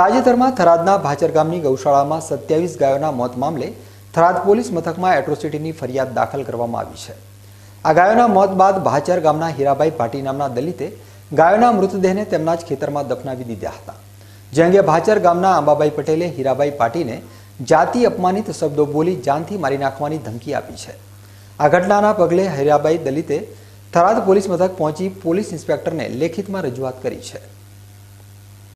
તાજેતરમાં થરાદના ભાચર ગામની ગૌશાળામાં સત્યાવીસ ગાયોના મોત મામલે થરાદ પોલીસ મથકમાં એટ્રોસિટીની ફરિયાદ દાખલ કરવામાં આવી છે. આ ગાયોના મોત બાદ ભાચર ગામના હીરાભાઈ ભાટી નામના દલિતે ગાયોના મૃતદેહને તેમના જ ખેતરમાં દફનાવી દીધા હતા. જે અંગે ભાચર ગામના અંબાભાઈ પટેલે હીરાભાઈ પાટીને જાતિ અપમાનિત શબ્દો બોલી જાનથી મારી નાખવાની ધમકી આપી છે. આ ઘટનાના પગલે હીરાભાઈ દલિતે થરાદ પોલીસ મથક પહોંચી પોલીસ ઇન્સ્પેક્ટરને લેખિતમાં રજૂઆત કરી છે.